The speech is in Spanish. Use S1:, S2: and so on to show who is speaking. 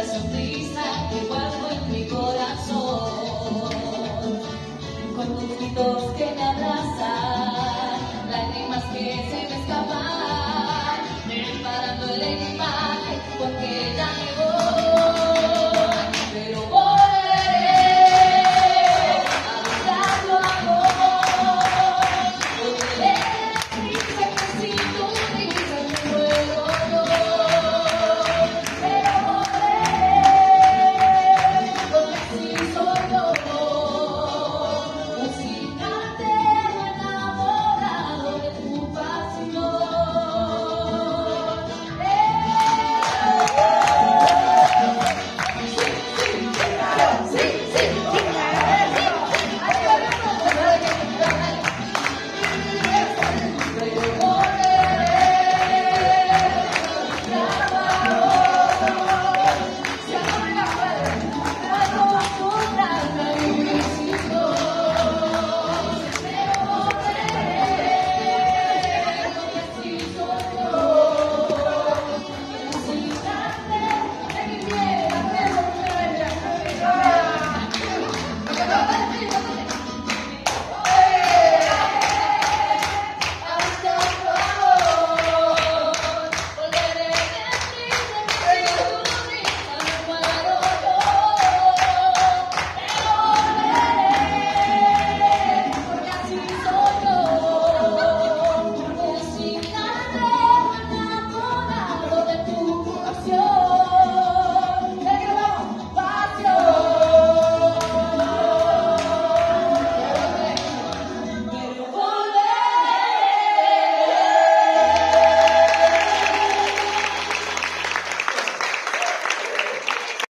S1: linda sonrisa que